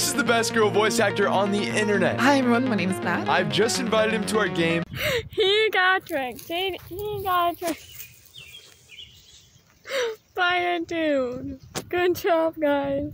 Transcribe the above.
This is the best girl voice actor on the internet. Hi everyone, my name is Matt. I've just invited him to our game. He got tricked. He, he got tricked. By a dude. Good job, guys.